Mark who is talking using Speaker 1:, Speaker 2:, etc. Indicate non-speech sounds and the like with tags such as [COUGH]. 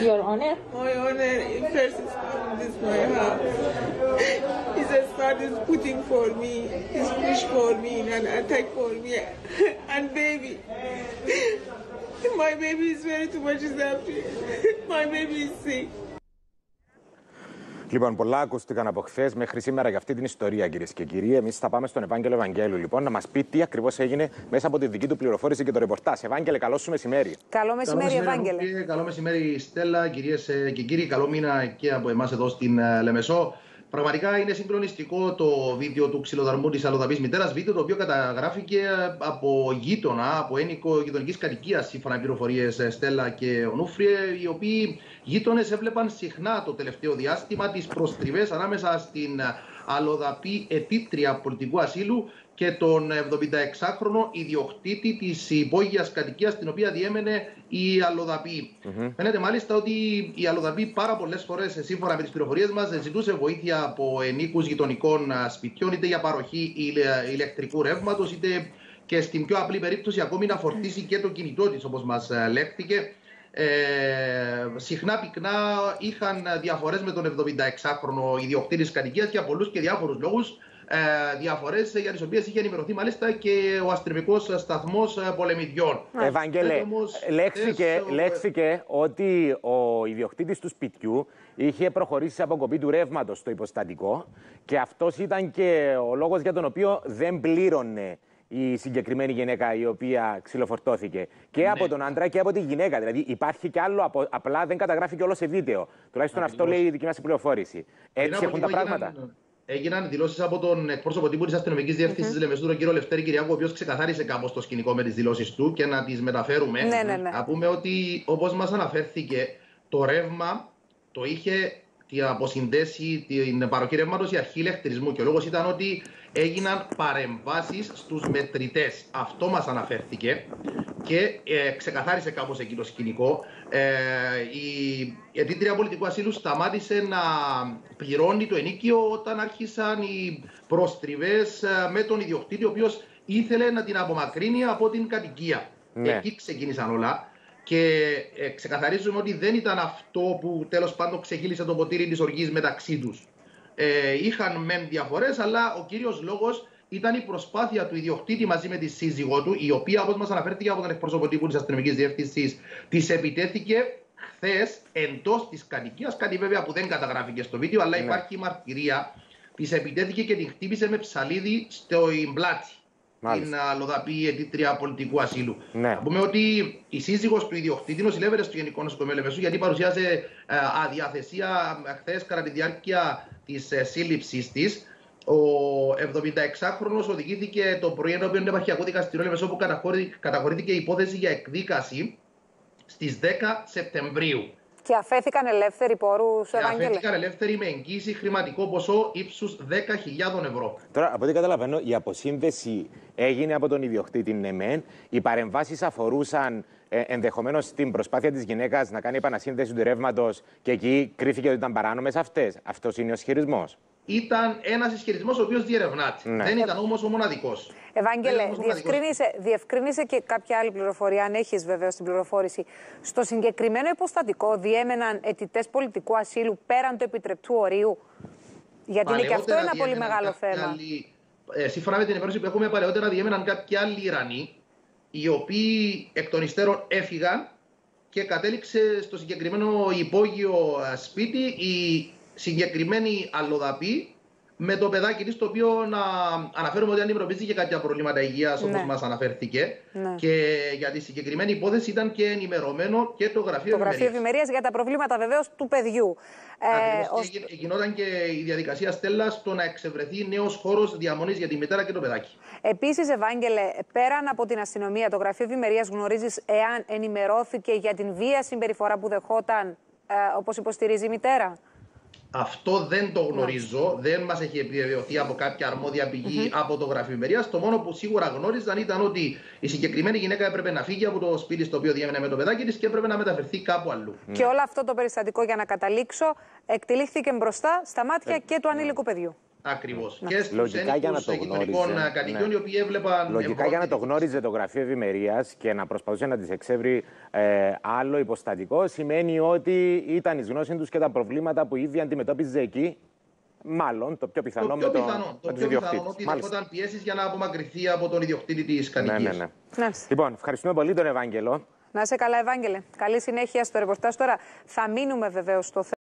Speaker 1: Your honor?
Speaker 2: My honor, he first is coming this my house. He just started putting for me. He's push for me and attack for me. [LAUGHS] And baby. [LAUGHS] My baby is very too much is happy. [LAUGHS] My baby is sick.
Speaker 3: Λοιπόν, πολλά ακούστηκαν από χθες μέχρι σήμερα για αυτή την ιστορία, κυρίες και κύριοι. Εμείς θα πάμε στον Ευάγγελο Ευαγγέλου, λοιπόν, να μας πει τι ακριβώς έγινε μέσα από τη δική του πληροφόρηση και το ρεπορτάζ. Ευάγγελε, καλό σου μεσημέρι.
Speaker 4: Καλό μεσημέρι,
Speaker 5: καλό
Speaker 4: Ευάγγελε.
Speaker 5: Κύριε, καλό μεσημέρι, Στέλλα, κυρίες και κύριοι. Καλό μήνα και από εμάς εδώ στην ε, Λεμεσό. Πραγματικά είναι συγκλονιστικό το βίντεο του ξυλοδαρμού της αλλοδαπή μητέρας. Βίντεο το οποίο καταγράφηκε από γείτονα, από ένικο γειτονικής κατοικίας, σύμφωνα με πληροφορίες Στέλλα και Ονούφριε, οι οποίοι γείτονες έβλεπαν συχνά το τελευταίο διάστημα τις προστριβές ανάμεσα στην αλλοδαπή αιτήτρια πολιτικού ασύλου και τον 76χρονο ιδιοκτήτη της υπόγειας κατοικίας την οποία διέμενε η Αλλοδαπή. Mm-hmm. Φαίνεται μάλιστα ότι η Αλλοδαπή πάρα πολλές φορές, σύμφωνα με τις πληροφορίες μας, ζητούσε βοήθεια από ενίκους γειτονικών σπιτιών, είτε για παροχή ηλεκτρικού ρεύματος, είτε και στην πιο απλή περίπτωση ακόμη να φορτίσει και το κινητό της, όπως μας λέχθηκε. Ε, συχνά πυκνά είχαν διαφορές με τον 76χρονο ιδιοκτήτης κατοικίας για πολλούς και διάφορους λόγους ε, διαφορές για τις οποίες είχε ενημερωθεί μάλιστα και ο αστυνομικός σταθμός πολεμιδιών.
Speaker 3: Ευάγγελε, λέξηκε, λέξηκε ότι ο ιδιοκτήτης του σπιτιού είχε προχωρήσει σε αποκοπή του ρεύματος στο υποστατικό και αυτός ήταν και ο λόγος για τον οποίο δεν πλήρωνε η συγκεκριμένη γυναίκα η οποία ξυλοφορτώθηκε. Και ναι. από τον άντρα και από τη γυναίκα. Δηλαδή υπάρχει κι άλλο, απλά δεν καταγράφει και όλο σε βίντεο. Τουλάχιστον Ακριβώς. αυτό λέει η δική μας πληροφόρηση. Έτσι έχουν τα πράγματα
Speaker 5: έγιναν δηλώσεις από τον εκπρόσωπο τύπου της αστυνομικής διεύθυνσης mm-hmm. Λεμεσού, τον κύριο Λευτέρη Κυριακού, ο οποίος ξεκαθάρισε κάπως το σκηνικό με τις δηλώσεις του και να τις μεταφέρουμε.
Speaker 4: Ναι, ναι, ναι.
Speaker 5: Να πούμε ότι όπως μας αναφέρθηκε, το ρεύμα το είχε αποσυνδέσει την παροχή ρεύματος η αρχή ηλεκτρισμού. Και ο λόγος ήταν ότι έγιναν παρεμβάσεις στους μετρητές. Αυτό μας αναφέρθηκε και ε, ξεκαθάρισε κάπως εκεί το σκηνικό. Ε, η αιτήτρια πολιτικού ασύλου σταμάτησε να πληρώνει το ενίκιο όταν άρχισαν οι προστριβές ε, με τον ιδιοκτήτη, ο οποίος ήθελε να την απομακρύνει από την κατοικία. Ναι. Εκεί ξεκίνησαν όλα. Και ε, ξεκαθαρίζουμε ότι δεν ήταν αυτό που τέλος πάντων ξεχύλισε το ποτήρι της οργής μεταξύ τους. Ε, είχαν μεν διαφορές, αλλά ο κύριος λόγος ήταν η προσπάθεια του ιδιοκτήτη μαζί με τη σύζυγό του, η οποία, όπως μας αναφέρθηκε από τον εκπρόσωπο τύπου της αστυνομικής διεύθυνσης, της επιτέθηκε χθες εντός της κατοικίας. Κάτι βέβαια που δεν καταγράφηκε στο βίντεο, αλλά ναι. υπάρχει μαρτυρία. Της επιτέθηκε και την χτύπησε με ψαλίδι στο πλάτη. Την αλλοδαπή αιτήτρια πολιτικού ασύλου. Ναι. Να πούμε ότι η σύζυγος του ιδιοκτήτης νοσηλεύεται στο Γενικό Νοσοκομείο Λεμεσού γιατί παρουσιάσε ε, αδιαθεσία χθες κατά τη διάρκεια της ε, σύλληψής της. Ο 76χρονο οδηγήθηκε το πρωί ενώπιον του επαρχιακού δικαστηρίου Λεμεσό που καταχωρήθηκε η υπόθεση για εκδίκαση στις 10 Σεπτεμβρίου.
Speaker 4: Και αφέθηκαν ελεύθεροι πόρους,
Speaker 5: Ευάγγελε. Αφέθηκαν ελεύθεροι με εγγύηση χρηματικό ποσό ύψους 10.000 ευρώ.
Speaker 3: Τώρα, από ό,τι καταλαβαίνω, η αποσύνδεση έγινε από τον ιδιοκτήτη ΝΕΜΕΝ. Οι παρεμβάσεις αφορούσαν ε, ενδεχομένως την προσπάθεια της γυναίκας να κάνει επανασύνδεση του ρεύματος και εκεί κρίθηκε ότι ήταν παράνομες αυτές. Αυτός είναι ο ισχυρισμός
Speaker 5: ήταν ένας ισχυρισμός ο οποίος διερευνάται. Ναι. Δεν ήταν όμως ο μοναδικός.
Speaker 4: Ευάγγελε, διευκρίνησε, διευκρίνησε και κάποια άλλη πληροφορία, αν έχεις βεβαίως την πληροφόρηση. Στο συγκεκριμένο υποστατικό διέμεναν αιτητές πολιτικού ασύλου πέραν του επιτρεπτού ορίου; Γιατί είναι και αυτό ένα πολύ μεγάλο θέμα.
Speaker 5: Άλλοι, ε, σύμφωνα με την ενημέρωση που έχουμε παλαιότερα, διέμεναν κάποιοι άλλοι Ιρανοί, οι οποίοι εκ των υστέρων έφυγαν και κατέληξε στο συγκεκριμένο υπόγειο ε, σπίτι η συγκεκριμένη αλλοδαπή με το παιδάκι της, το οποίο να αναφέρουμε ότι αντιμετωπίζει και κάποια προβλήματα υγείας, ναι. όπω μας αναφέρθηκε. Ναι. Και για τη συγκεκριμένη υπόθεση ήταν και ενημερωμένο και το Γραφείο
Speaker 4: Το Γραφείο Ευημερία για τα προβλήματα βεβαίως του παιδιού.
Speaker 5: Ε, ως... Γινόταν και η διαδικασία Στέλλα στο να εξευρεθεί νέος χώρος διαμονής για τη μητέρα και το παιδάκι.
Speaker 4: Επίσης, Ευάγγελε, πέραν από την αστυνομία, το Γραφείο Ευημερία γνωρίζεις εάν ενημερώθηκε για την βία συμπεριφορά που δεχόταν, ε, όπως υποστηρίζει η μητέρα;
Speaker 5: Αυτό δεν το γνωρίζω, δεν μας έχει επιβεβαιωθεί από κάποια αρμόδια πηγή από το γραφείο Μερία. Το μόνο που σίγουρα γνώριζαν ήταν ότι η συγκεκριμένη γυναίκα έπρεπε να φύγει από το σπίτι στο οποίο διέμενε με το παιδάκι της και έπρεπε να μεταφερθεί κάπου αλλού.
Speaker 4: Και όλο αυτό το περιστατικό, για να καταλήξω, εκτελήχθηκε μπροστά στα μάτια ε, και του ανήλικου παιδιού.
Speaker 5: Ακριβώς.
Speaker 3: Ναι.
Speaker 5: Και στους
Speaker 3: Λογικά για να το
Speaker 5: ενοικούς γειτονικών
Speaker 3: γνώριζε,
Speaker 5: κατοικιών
Speaker 3: ναι.
Speaker 5: οι οποίοι έβλεπαν.
Speaker 3: Λογικά για να το γνώριζε το Γραφείο Ευημερίας και να προσπαθούσε να τη εξεύρει ε, άλλο υποστατικό, σημαίνει ότι ήταν εις γνώση τους και τα προβλήματα που ήδη αντιμετώπιζε εκεί. Μάλλον το πιο πιθανό
Speaker 5: Το πιο
Speaker 3: με, το,
Speaker 5: πιθανό, το
Speaker 3: με τους
Speaker 5: πιο πιθανό
Speaker 3: ιδιοκτήτες.
Speaker 5: ότι
Speaker 3: Μάλιστα.
Speaker 5: δεχόταν πιέσεις για να απομακρυνθεί από τον ιδιοκτήτη της
Speaker 3: Ναι,
Speaker 5: κατοικίας.
Speaker 3: ναι, ναι.
Speaker 4: Μάλιστα.
Speaker 3: Λοιπόν, ευχαριστούμε πολύ τον Ευάγγελο.
Speaker 4: Να είσαι καλά, Ευάγγελε. Καλή συνέχεια στο ρεπορτάζ. Τώρα θα μείνουμε βεβαίως στο θέμα.